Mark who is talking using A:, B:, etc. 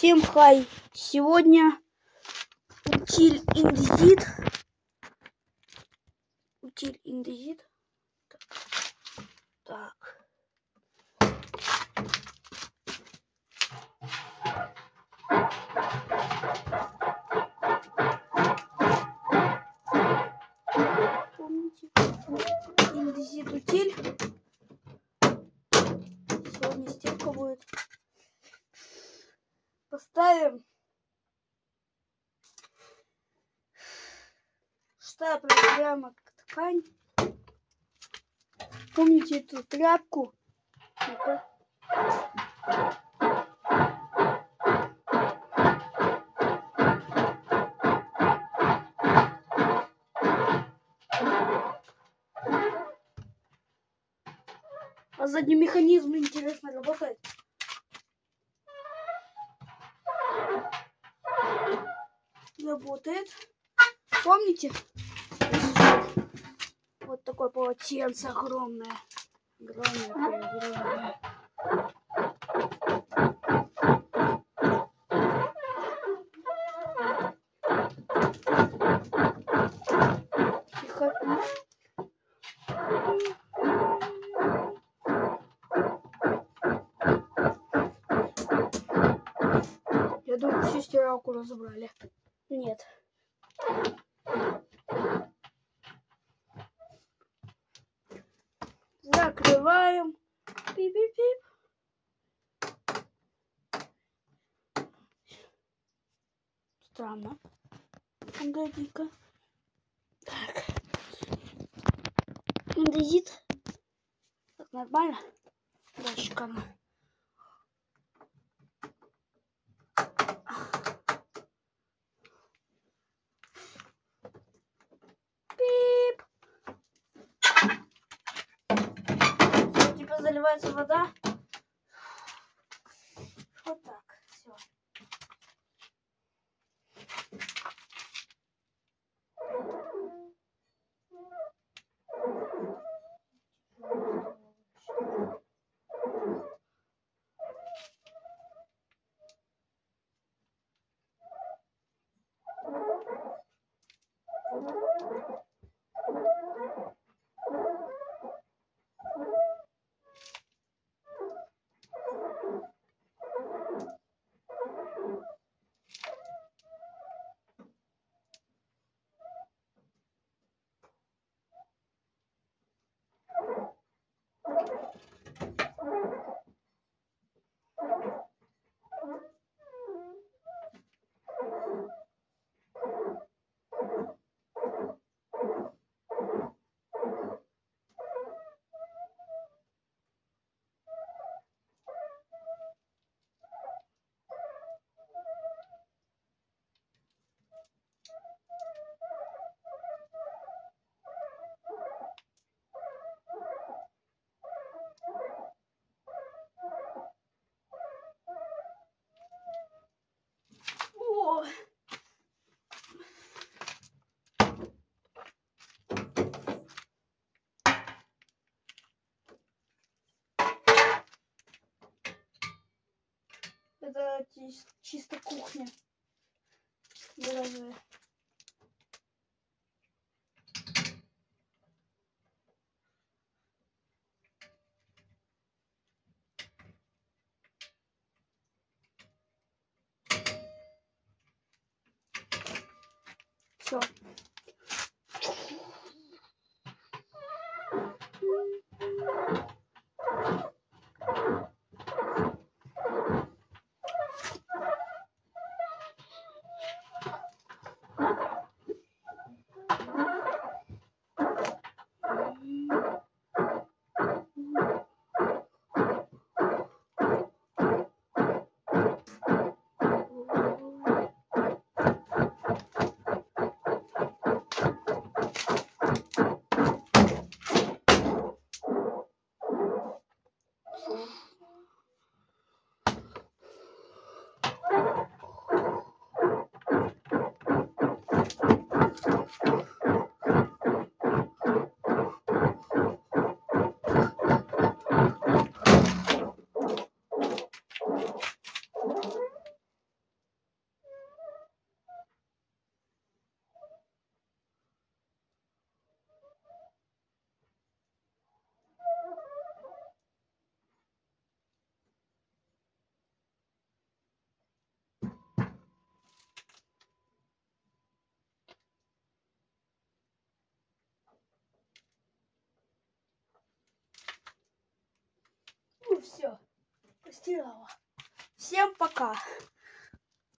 A: Всем хай! Сегодня утиль индезит. Утиль индезит. Так. Помните? Индезит утиль. Сегодня стирка будет. Поставим. Шестая программа ткань. Помните эту тряпку? А задний механизм интересно работает. Работает. Помните? Вот такое полотенце огромное. Огромное, огромное. Я думаю, всю стиралку разобрали. Нет. Закрываем. Пип-пип-пип. Странно. Погоди-ка. Так. Индезит. Так, нормально? Да, шикарно. Заливается вода. Вот так. Все. О! Чисто кухня. Гаражная. Все. Постирала. Всем пока.